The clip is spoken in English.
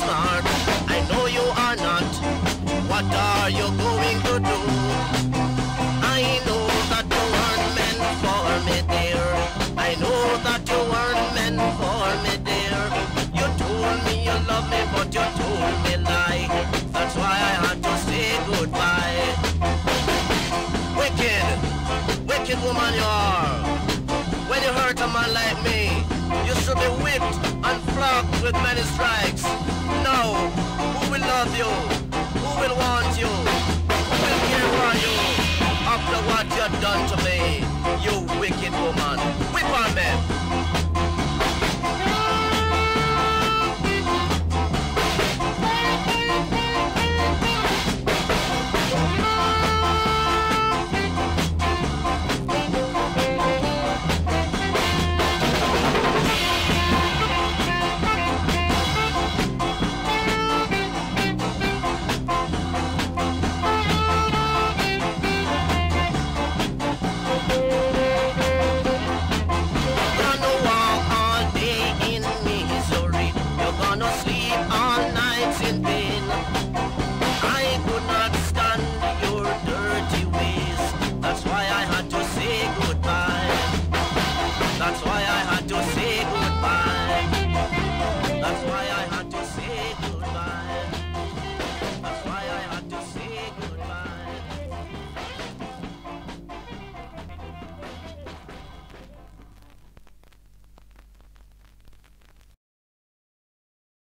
smart. I know you are not. What are you going to do? I know that you weren't meant for me, dear. I know that you weren't meant for me, dear. You told me you love me, but you told me lie. That's why I had to say goodbye. Wicked, wicked woman you are. When you hurt a man like me, you should be whipped and flogged with many strikes. Love you? Who will want you? Who will care for you? After what you've done to me, you wicked woman.